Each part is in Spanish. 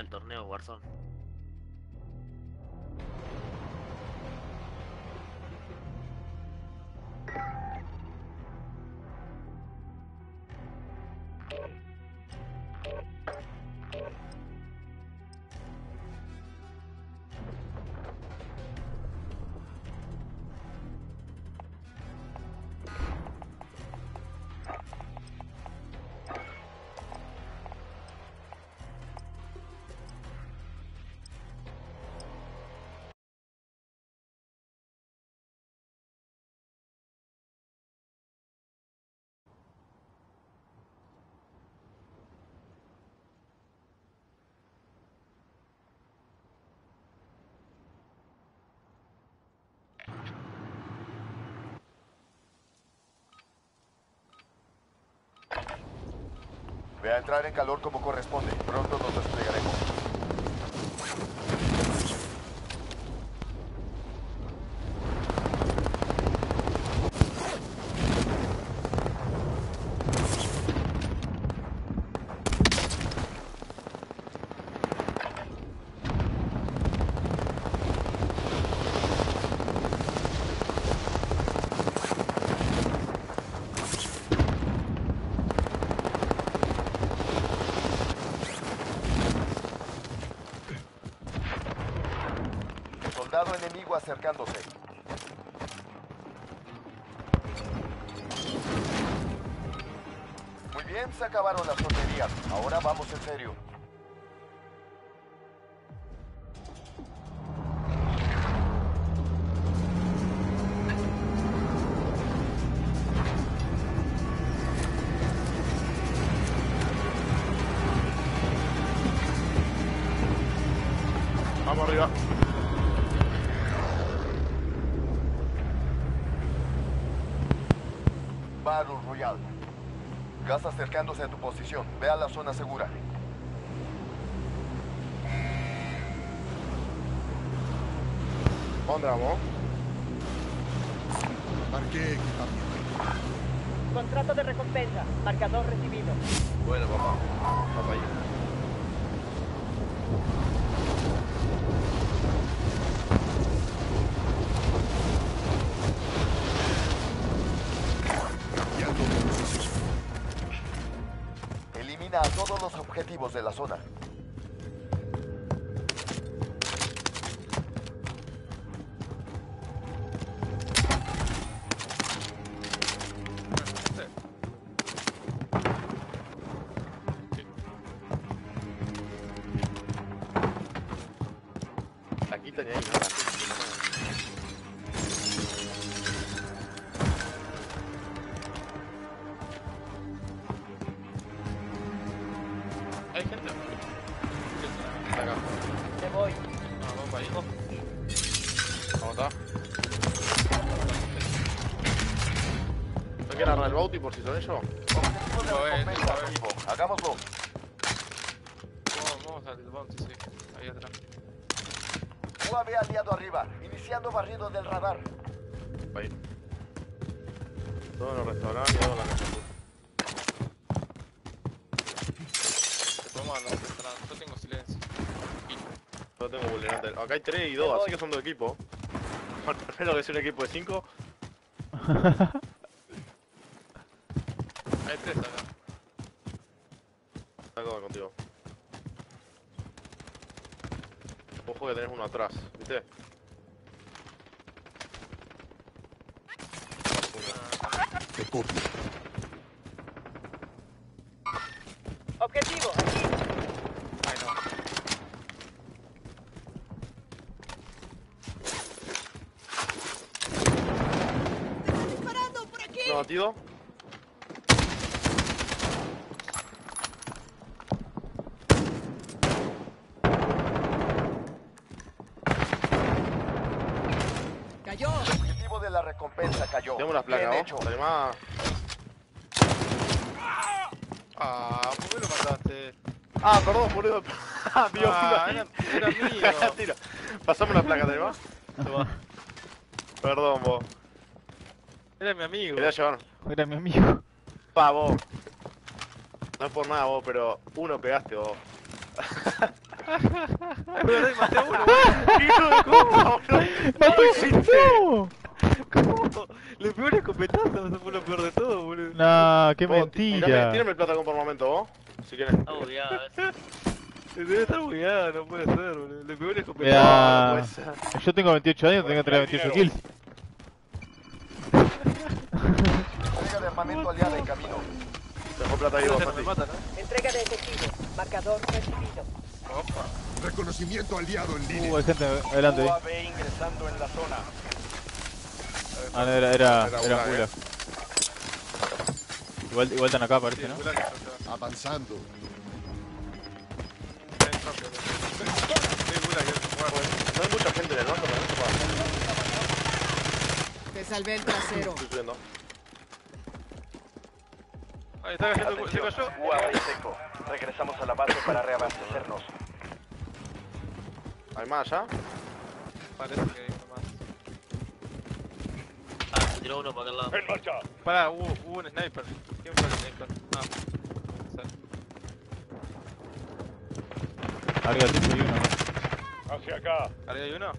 El torneo Warzone. Ve a entrar en calor como corresponde. Pronto nos desplegaremos. Soldado acercándose. Muy bien, se acabaron las tonterías. Ahora vamos en serio. Vamos arriba. Gas acercándose a tu posición. Ve a la zona segura. ¿Dónde vamos? Marqué equipamiento. Contrato de recompensa. Marcador recibido. Bueno, papá. Papá objetivos de la zona. Es. activo. Hagámoslo. Vamos, vamos al bounty, sí. Ahí atrás. UAV aliado arriba. Iniciando barrido del radar. Ahí. Todos en los restaurantes y todos en la casa. Vamos a los restaurantes. Yo tengo silencio. Yo tengo vulnerante. Acá hay 3 y 2, así que son dos equipos. Es lo que es un equipo de 5. Hay tres acá. Acá contigo. Ojo que tenés uno atrás, ¿viste? Te copio. Objetivo. Aquí. Ay, no. ¿No batido? Cayó. Objetivo de la recompensa cayó. Tenemos las placas, hecho. Además, Ah, ¿por qué lo mataste? Ah, perdón, boludo. Ah, Dios Ah, mío. era- era mío. Tira. Pasame la placa, ¿te va? Toma. Perdón, vos. Era mi amigo. Quería llevar. Era mi amigo. Pa, vos. No es por nada vos, pero uno pegaste vos. Y maté a uno, ¡Hijo de puta, boludo! ¿Cómo ¿Cómo? Los peores escopetazos, eso fue lo peor de todo, boludo. No, qué Vos, Tírame, mentira. tírame el plata por momento, vos. Si quieres. Está bugueado, eh. Debe estar bugueado, no puede ser, boludo. Los peores escopetazos. Ya. No puede ser. Yo tengo 28 años, tengo que tener 28 kills. Entrega de armamento aliada en camino. Dejó plata ahí vos. Entrega de efectivos. Marcador recibido. Opa. Reconocimiento aliado en línea. Uh, hay gente adelante. UAV ingresando en la zona. Ah, no, era, era, Era era Mula. Igual, igual están acá, parece, ¿no? Sí, Avanzando. No hay mucha gente en el banco Te salvé el trasero. Ahí está cayendo, se cayó. UAV seco. Regresamos a la base para reabastecernos. ¿Hay más allá? Parece que hay uno más. Ah, se tiró uno para aquel lado. Pará, hubo, hubo un sniper. ¿Quién fue el sniper? Ah. Arriba hay uno. ¿Arriba hay uno?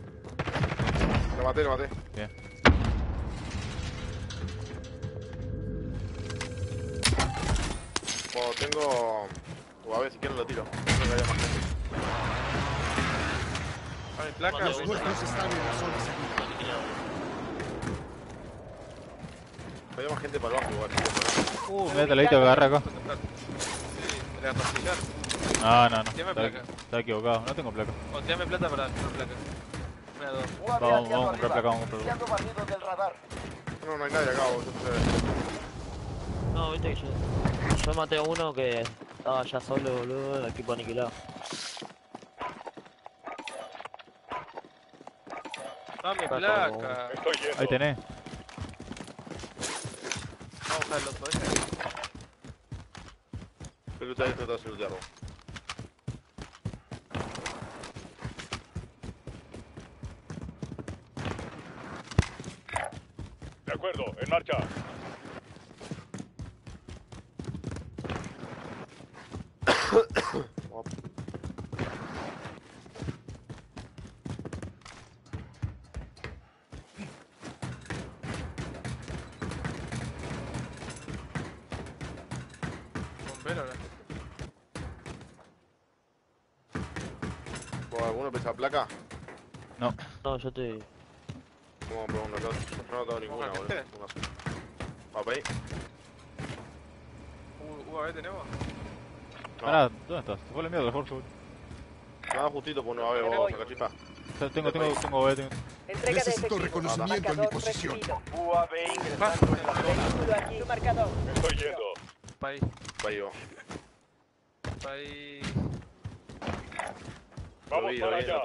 Lo maté, lo maté. Bien. Como tengo... O a ver si quieren lo tiro. Creo que haya más gente. Ah, mi placa. Los nuestros están en la zona segura. Había más gente para abajo igual. Uh, mira el ladito que agarra acá. Sí, me la pastillar. No, no, no. Dame Está, placa. está equivocado. No tengo placa. O tirame plata para comprar placa. Una, dos. Vamos, vamos a comprar placa, vamos a comprar pero- No, no hay nadie acá, vos. No, viste que yo. Yo maté a uno que estaba ya solo, boludo, el equipo aniquilado. Placa, placa. Ahí tenés. Vamos a usar el otro ese. Voy a lootear esto, te vas a lootear vos. De acuerdo, en marcha. Bombero ahora. ¿Vos placa? No. No, yo te. ¿Cómo pero uno? Yo yo no tengo ninguna, Una boludo. gente. Una sola. ¿Va para ahí? U- UAV tenemos. No. Pará, ¿dónde estás? Se fue la mierda, Jorge. Nada justito por no haber Me vos, saca chispa. Tengo, tengo, tengo, tengo. Entrega de Necesito reconocimiento en mi posición. UAV ingresando en la zona. Aquí. Marcador. Estoy yendo. Pa' ahí. Va ahí, vos. Pa' ahí. Lo Vamos para allá.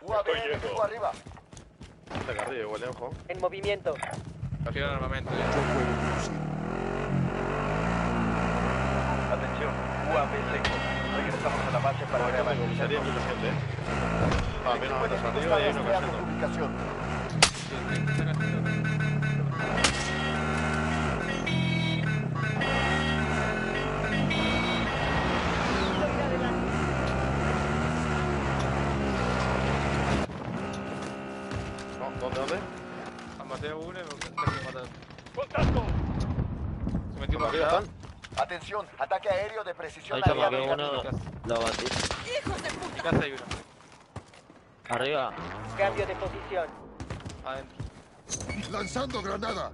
UAV enemigo arriba. Está acá arriba igual, eh, ojo. En movimiento. Armamento, eh. Atención. UAV seco. Regresamos a la base para Sería reabastecernos. mucha gente, eh. Ah, menos Puedes metas arriba y hay uno rastrear cayendo. tu ubicación. Atención. Ataque aéreo de precisión Ahí maté en uno, lo batí. En mi casa hay uno. Arriba. Cambio de posición. Adentro. Lanzando granada.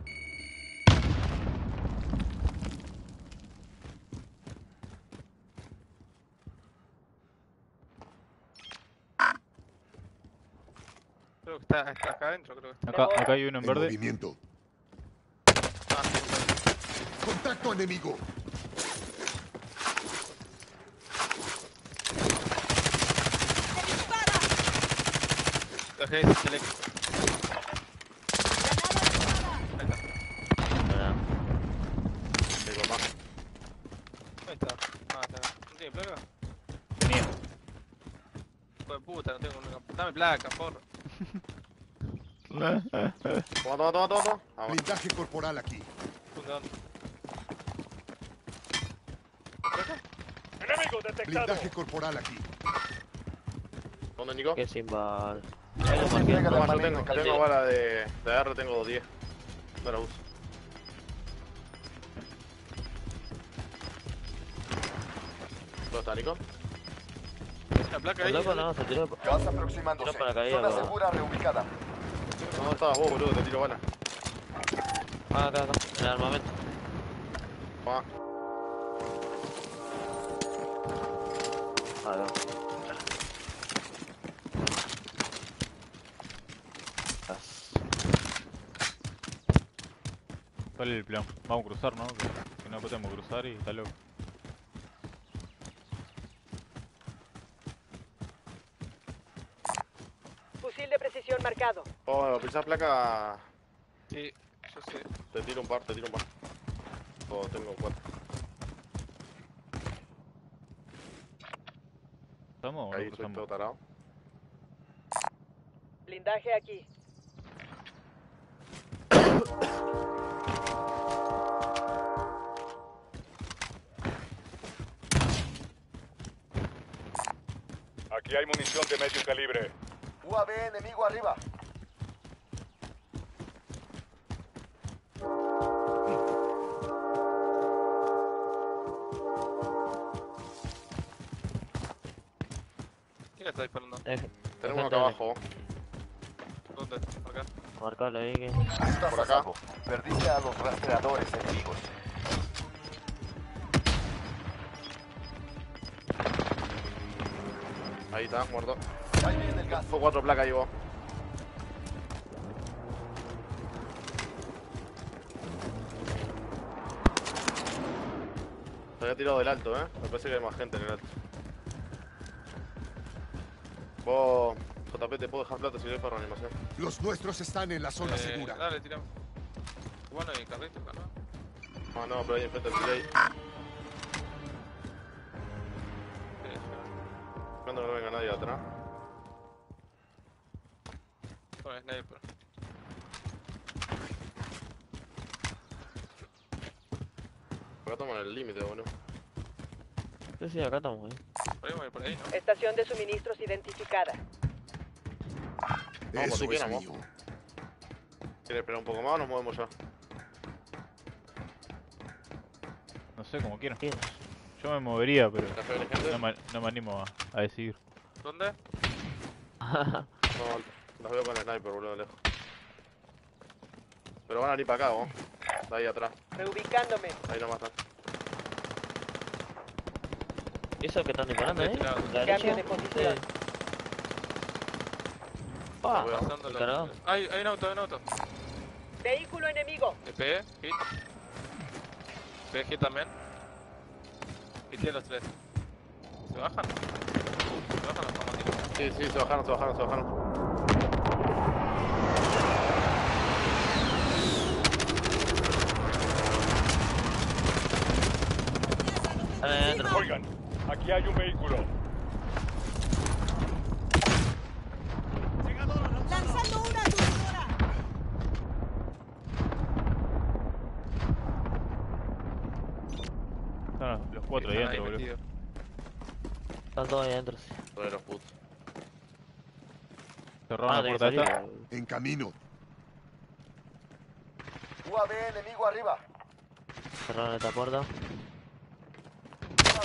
Creo que está, está acá adentro, creo que está. Acá, acá hay uno en En verde. movimiento. Ah, sí, ahí. Contacto enemigo. Ese select. Ahí está. Mirá. Tengo más. Ahí está. Ah, está. ¿No tiene placa? Tenía. Hijo de puta, no tengo nunca. Dame placa, porra. Toma, toma, toma, toma, toma. Vamos. Blindaje corporal aquí. Fuego detectado. Blindaje corporal aquí. ¿Dónde, Nico? Que sin bal. Toma, yo tengo, en bala de, de AR, tengo 10. No la uso. ¿Dónde está, Nico? La placa ahí. Loco no, se tiró. Gas aproximándose. Tira para caída, Zona bro. segura reubicada. ¿Dónde estabas vos, boludo? Te tiro bala. Ah, acá, acá. El armamento. Va. Ah, no. ¿Cuál es el plan? Vamos a cruzar, ¿no? Que, no podemos cruzar y está loco. Fusil de precisión marcado. Oh, pisar placa. Sí, yo sé. Te tiro un par, te tiro un par. Oh, tengo cuatro. ¿Estamos o no Ahí cruzamos? todo tarado. Blindaje aquí. Aquí hay munición de medio calibre. UAV enemigo arriba. ¿Quién está disparando? Eh, Tenemos uno acá abajo. ¿Dónde? Acá. Marcalo ahí que. Por acá. Perdiste a los rastreadores enemigos. Ahí está, muerto. El. Fue cuatro placas, llevo. Se había tirado del alto, eh. Me parece que hay más gente en el alto. Vos, JP, te puedo dejar plata si doy para reanimación. Los nuestros están en la zona Eh, segura. Dale, tiramos. Bueno, y carrito ¿no? Ah, no, pero ahí enfrente del delay. Que no venga nadie atrás. Con el sniper. Acá toman el límite, boludo. Sí, sí, acá estamos, eh. Por ahí, por ahí, ¿no? Estación de suministros identificada. Vamos, Eso si es mío. ¿Quieres esperar un poco más o nos movemos ya? No sé, como quieran. Yo me movería, pero no me, no me animo a, a decidir. ¿Dónde? No, las veo con el sniper, boludo, lejos. Pero van a venir para acá, vos. De ahí atrás. Reubicándome. Ahí nomás están. ¿Y eso que están disparando, eh? ¿La Cambio de posición. Cargado. Hay, hay un auto, hay un auto. Vehículo enemigo. Le pegué, hit. Pegué hit también. Los tres. ¿Se bajan? ¿Se bajan los tomates? Sí, sí, se bajaron, se bajaron, se bajaron. Oigan, aquí hay un vehículo. Lanzando una aturdirora. Están los- los cuatro ahí Están adentro, boludo. metidos. Están todos ahí adentro, sí. De los putos. Cerraron Ah, la puerta esta. En camino. UAV enemigo arriba. Cerraron esta puerta. UAV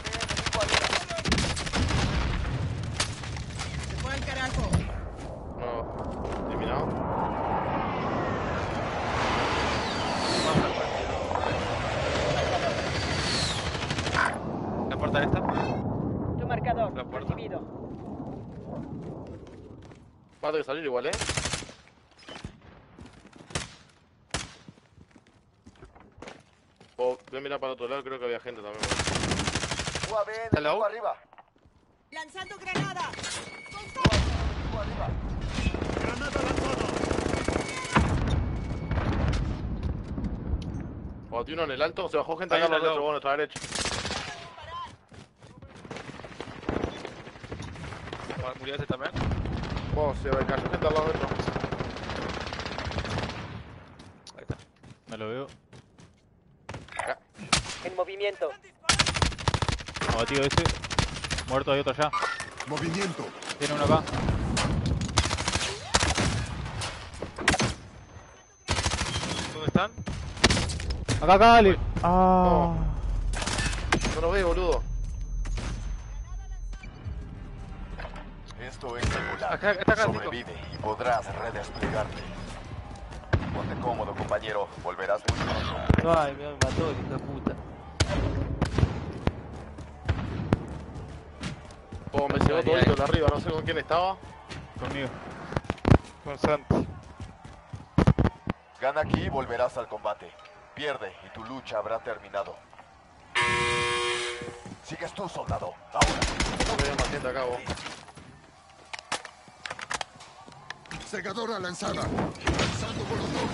enemigo arriba. Se fue al carajo. No, eliminado. ¿La puerta esta? Tu marcador. La puerta. Recibido. Tener que salir igual, eh. O voy a mirar para el otro lado, creo que había gente también. UAV enemigo arriba. Lanzando granada. Arriba. O tiene uno en el alto, se bajó gente Ahí acá a low. a nuestra derecha. Vos, se cayó gente al lado nuestro. Ahí está. No lo veo. Acá. En movimiento. Abatido ese. Muerto, hay otro allá. Movimiento. Tiene uno acá. ¿Dónde están? Acá, acá, dale. Ah. No lo veo, boludo. Esto es Acá, está acá, Nico. Sobrevive y podrás redesplegarte. Ponte cómodo, compañero. Volverás muy pronto. Ay, me mató, hijo de puta. Oh, me llegó todo esto de arriba, no sé con quién estaba. Conmigo. Con Santi. Gana aquí y volverás al combate. Pierde y tu lucha habrá terminado. Sigues tú, soldado. Ahora. No matiendo acá, vos. Segadora lanzada. Lanzando molotov.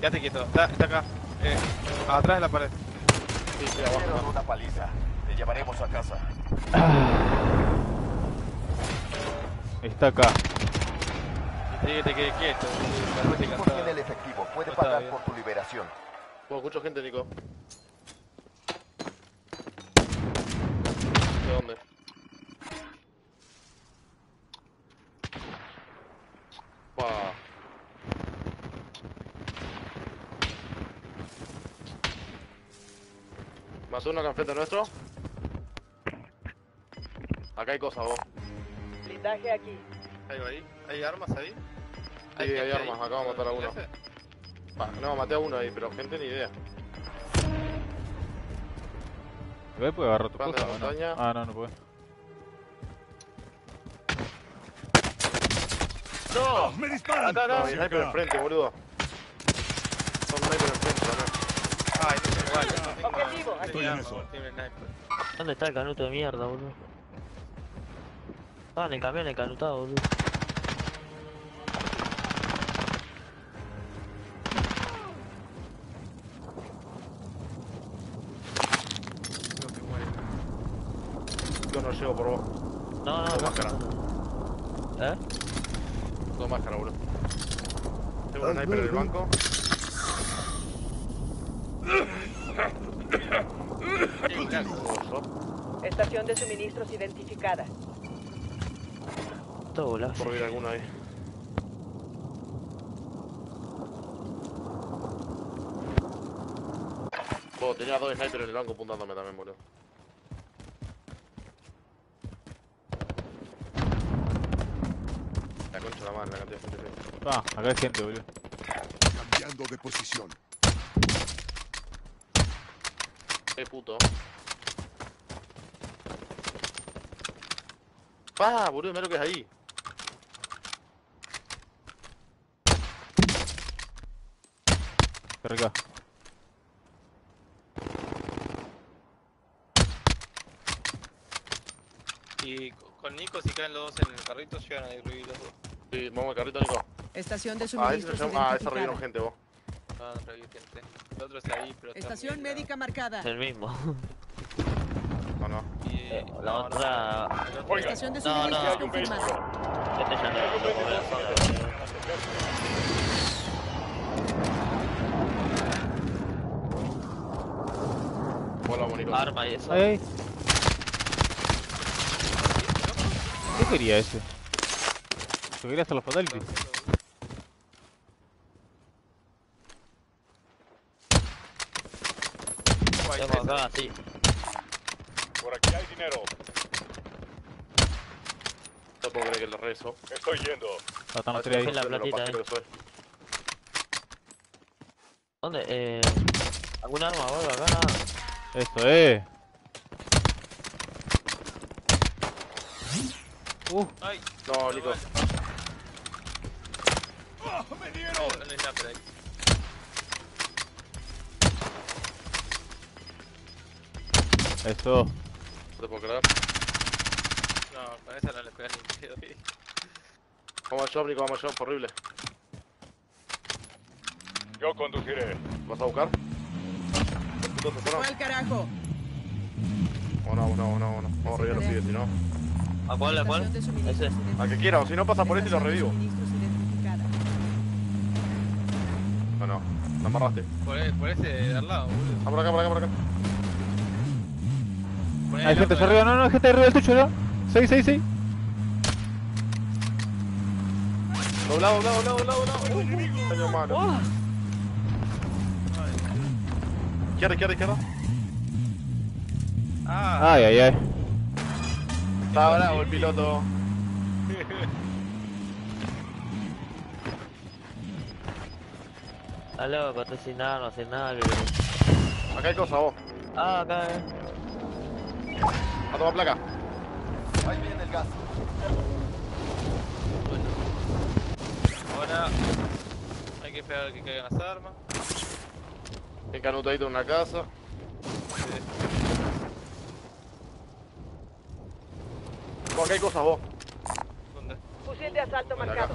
Quédate quieto. Está, está acá. Eh, atrás de la pared. Sí, sí, Dieron abajo. una paliza. Te llevaremos a casa. Está acá. Sí, te quedé quieto. Tiene el efectivo. Puede No pagar por tu liberación. Bueno, escucho gente, Nico. ¿De dónde? Pa. ¿Más uno acá enfrente nuestro? Acá hay cosas, vos. Blindaje aquí. ¿Hay, ahí? ¿Hay armas ahí? Sí, hay armas, acabo de matar a uno. ¿Ese? Pa, no, maté a uno ahí, pero gente ni idea. ¿Ves? Puede agarrar tu cosa. la ¿o no? montaña. Ah, no, no puede. ¡No! ¡Me disparan! Acá, acá. No, hay sniper enfrente, boludo. Son sniper enfrente también. Objetivo, tenía en eso. ¿Dónde está el canuto de mierda, boludo? Ah, en el camión encanutado, boludo. Yo no llego por vos. No, no, Dos no. máscaras. ¿Eh? Dos máscaras, boludo. Tengo un sniper en el banco. Estación de suministros identificada. Todo boludo. Por ver alguno ahí. Oh, tenía dos snipers en el banco apuntándome también, boludo. La concha de la madre, la cantidad de gente. Ah, acá hay gente, boludo. Cambiando de posición. Qué puto. Pa, boludo, mira lo que es ahí. Y co- con Nico, si caen los dos en el carrito, llegan a destruir los dos. Sí, vamos al carrito, Nico. Estación de Ah, suministros. Ah, esa revivieron gente, vos. Ah, no, reviví gente. El otro está ahí, pero está Estación médica marcada. El mismo. Eh, la otra- Estación de No, no. confirmada. Este ya lo. Arma y eso. Ay. ¿Qué quería ese? Yo quería hacer los fatalities. Acá, sí. Dinero. No puedo creer que le rezo. Estoy yendo. Ah, están los tres la lo platita, eh. ¿Dónde? Eh. ¿Algún arma o algo acá? Eso, eh. Uh, Ay, No, Nico. no hay sniper ahí. eso. No te puedo creer. No, con esa no le pegan ni pedo. ahí. Vamos al shop, Nico, vamos shop, horrible. Yo conduciré. ¿Vas a buscar? Al carajo. O no, o no, o no, o no. Vamos a revivir a los pibes, si no. ¿A cuál? ¿A cuál? Ese. A que quiera, o si no pasa por este y lo revivo. A Bueno, la amarraste. Por, e- por ese de al lado, boludo. Ah, por acá, por acá, por acá. Hay gente arriba, no, no, hay gente arriba del techo, ¿no? 6, 6, 6. Doblado, doblado, doblado, doblado. Daño malo. Izquierda, izquierda, izquierda. Ah, Ay, ay, ay. Está bravo el piloto. Está loco, estoy sin armas, sin nada. Acá hay cosas, vos. Ah, acá, eh. A tomar placa. Ahí viene el gas. ahora hay que esperar a que caigan las armas. Encanutadito en una casa. Vos, acá hay cosas, vos. ¿Dónde? Fusil de asalto Ven acá. marcado.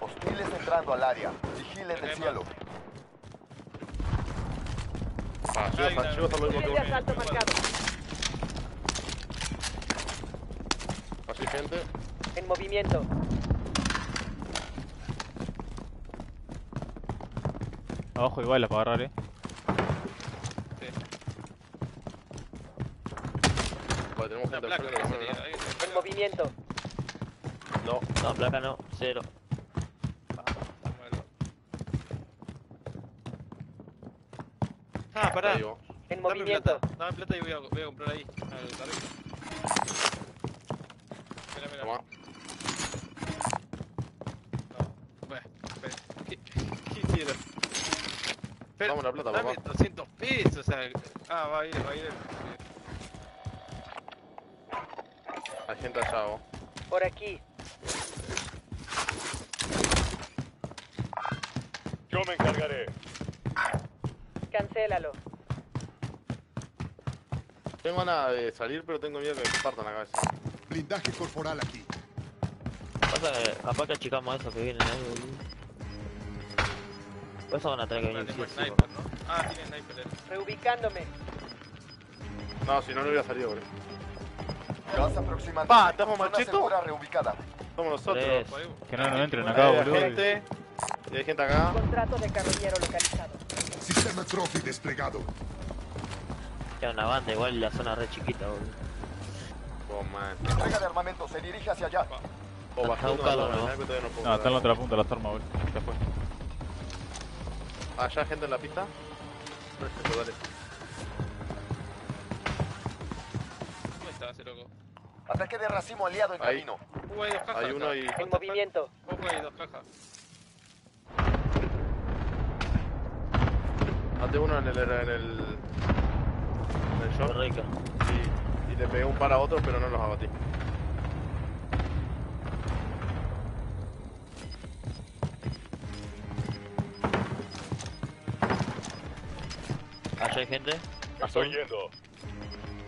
Hostiles entrando al área. Vigilen el cielo. Ah, lo mismo que marcado. Así, gente. En movimiento. Abajo igual la para agarrar, eh. Vale, tenemos gente al frente. En movimiento. No, No, placa no, cero. Bueno. Ah, pará. En Dame movimiento. plata. Dame plata y voy a, voy a comprar ahí. Al. Mira, mira. Toma. Pero, Dame la plata, dame papá. 200 pesos, o sea. Ah, va a ir, va a ir. el- Hay gente allá, vos. Por aquí. Yo me encargaré. Cancélalo. Tengo ganas de salir, pero tengo miedo que me partan la cabeza. Blindaje corporal aquí. Pasa que capaz que achicamos eso que vienen ahí, boludo. Por eso van a tener que venir. tengo sí, sniper, ¿no? Ah, tiene sniper. él. Reubicándome. No, si no, no hubiera salido, boludo. Gas aproximando. Pa, ¿estamos macheto? reubicada. Somos nosotros. Tres. Que no nos entren acá, Hay boludo. gente. Y hay gente acá. Contrato de carroñero localizado. Sistema Trophy desplegado. Queda una banda igual la zona re chiquita, boludo. Oh, man. Entrega de armamento. Se dirige hacia allá. Oh, Está bajando la ¿no? no No, está en la otra punta de las armas, boludo. Ya fue. Ah, ¿ya hay gente en la pista? Perfecto, dale. ¿Dónde está ese loco? Ataque de racimo aliado en Ahí. camino. Uh, hay dos cajas. Hay uno y- En ¿Cuántas movimiento. Ojo, hay dos cajas. Maté uno en el. en el. en el shop. rica. Y, y le pegué un par a otros, pero no los abatí. Allá hay gente. Estoy yendo.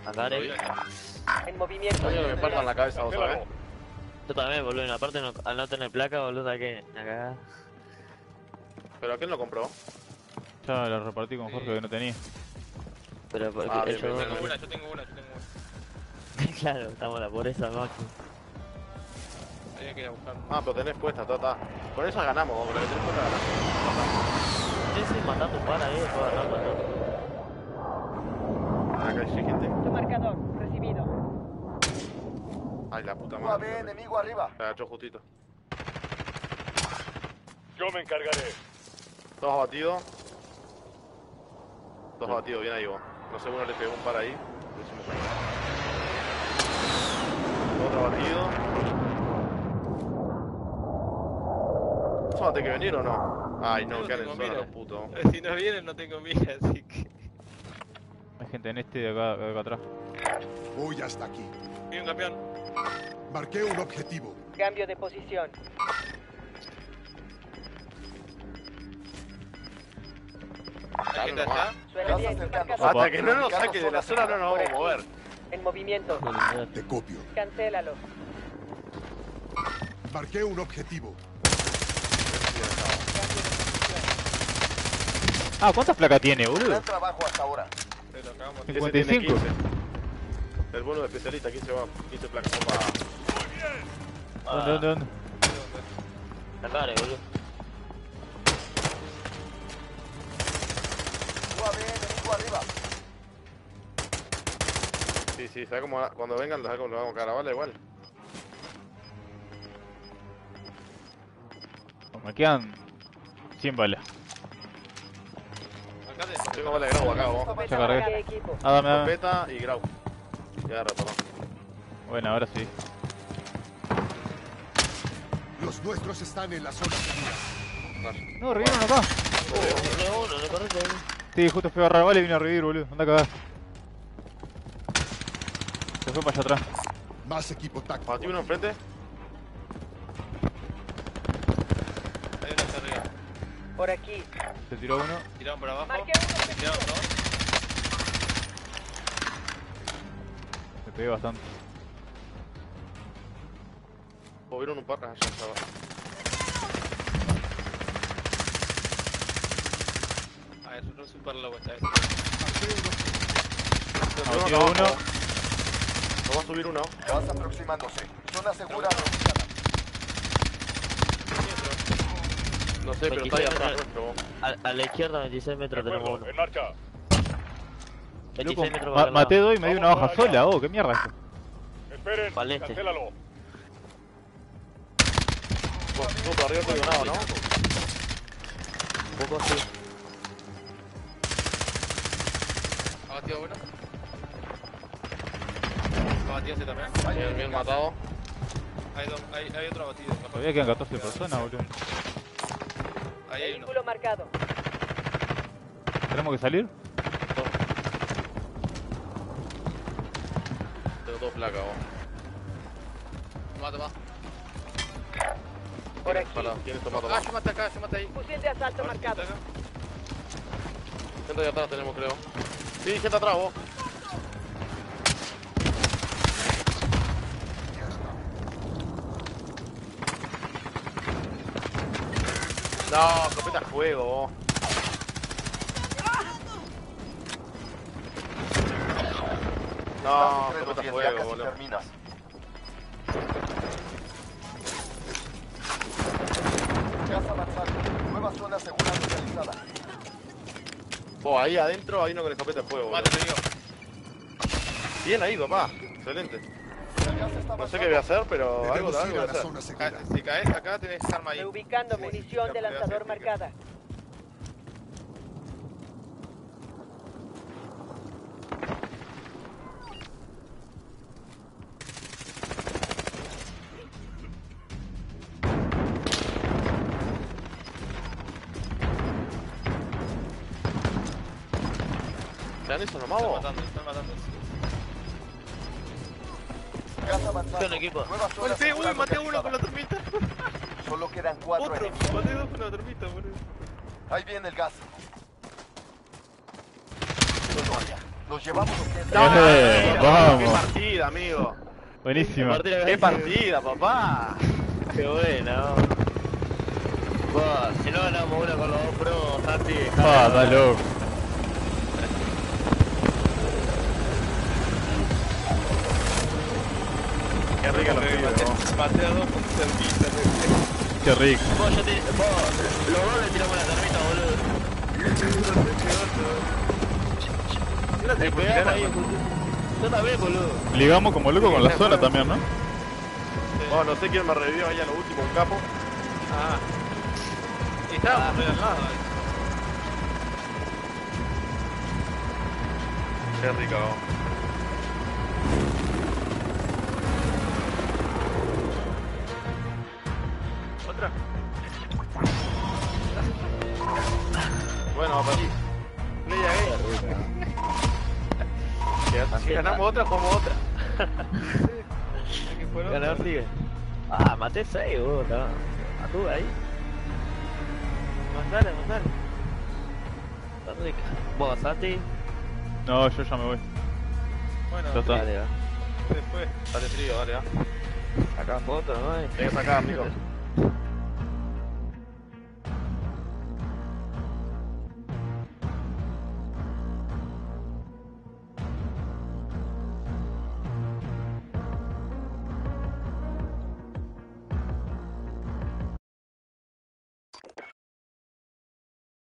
Acá, Oye, Arek. En movimiento. Coño, que me partan la cabeza otra vez. Yo también, boludo. En la parte no, al no tener placa, boludo, hay que acá. ¿Pero a quién lo compró? Ya la repartí con Jorge que no tenía. Pero Ah, bien, Tengo una, yo tengo una, yo tengo una. claro, estamos en la pobreza máxima. Había que ir a buscar. Ah, pero tenés puesta, ta, ta. Con esa ganamos, con la que tenés puesta ganamos. Sí, sí, matando para ahí, el rato, matando. Acá hay gente. Tu marcador. Recibido. Ay, la puta UAV madre. enemigo arriba. Se agachó justito. Yo me encargaré. Dos abatidos. Dos abatidos, bien ahí vos. No sé, uno le pegó un par ahí. Otro abatido. ¿Son a tener que venir o no? Ay, no, no quedan en zona mira. los putos. Si no vienen, no tengo mira, así que. Hay gente en este de acá, de acá atrás. Voy hasta aquí. Vi un campeón. Marqué un objetivo. Cambio de posición. Hasta que no nos saque de la zona no nos vamos a mover. En movimiento. Te copio. Cancélalo. Marqué un objetivo. Ah, ¿cuántas placas tiene, boludo? Gran trabajo hasta ahora. Pero acabamos. Ese tiene 55. 15. El bono de especialista, 15 va, 15 placas. Opa. ¿Dónde, dónde, dónde? Cargare, boludo. Sí, ¿sabes cómo cuando vengan, ¿sabes cómo lo vamos a cagar? Vale, igual. Me quedan 100 balas. Acá Tengo vale grau acá, vos. Ya cargué. Ah, dame, dame. Escopeta y grau. Y agarra, toma. Bueno, ahora sí. Los nuestros están en la zona segura. No, revivieron acá. No, uno, no correte, boludo. Sí, justo fui a agarrar bala y vine a revivir, boludo. Anda a cagar. Se fue para allá atrás. Más equipo táctico. Matí uno enfrente. Hay uno hacia arriba. Por aquí. Se tiró uno. Tiraron por abajo. Marqué uno Tiraron dos. Me pegué bastante. O vieron un par. Ah, ya estaba. Ah, es un super lobo esta vez. Abatido uno. Nos va a subir uno. Gas aproximándose. Zona segura. No sé, pero está ahí 26 atrás metros. nuestro. A, a la izquierda, 26 De metros tenemos uno. en marcha. 26 metros Ma- maté dos y me dio una allá. sola, oh, qué mierda esto. Esperen, Pa'l este. cancélalo. Tú por arriba estoy donado, ¿no? Un poco así. Abatido ese también. Bien, bien matado. Hay, dos, hay, hay otro abatido. Todavía quedan 14 personas, boludo. Ahí hay uno. Vehículo marcado. ¿Tenemos que salir? Tengo dos placas, vos. Toma, toma. Por aquí. Para, ¿quién toma, Ah, toma? yo maté acá, yo maté ahí. Fusil de asalto marcado. Gente de atrás tenemos, creo. Sí, gente atrás, vos. No, escopeta fuego, vos. No, escopeta 10, ya fuego, boludo. terminas. Gas avanzando. Nueva zona segura localizada. Vos, ahí adentro hay uno con escopeta de fuego, boludo. Mate, te digo. Bien ahí, papá. Excelente. No sé qué voy a hacer, pero algo, Debemos algo ir voy a hacer. Ca- segura. Si caes acá, tenés arma ahí. Reubicando munición de lanzador marcada. ¿Te dan eso nomás, Son equipo. Maté segura uno, maté uno con la tormenta. Solo quedan cuatro Otro, enemigos. maté dos con la tormenta, boludo. Ahí viene el gas. Los llevamos los que Eh, ¡Qué vamos. partida, amigo! Buenísima. ¡Qué partida, papá! Qué buena, Buah, si no ganamos una con los dos pros, Santi. Ah, está loco. ¡Qué rica la vos. con termita. Qué rico. Vos, yo te, vos, los dos le tiramos la termita, boludo. Le pegamos ahí. Yo también, boludo. Ligamos como loco con la zona también, ¿no? Bueno, no sé quién me revivió ahí a lo último, un capo. Ah. Y estábamos re al lado. ahí. Qué rica, ganamos otra, jugamos otra. Ganador sigue. Ah, maté 6, boludo. no. Ahí. Mandale, mandale. Está rica. Vos, Santi. No, yo ya me voy. Bueno, Ya está. Dale, va. después. Dale frío, dale, ah. Acá foto, ¿no? Tenés acá, amigo.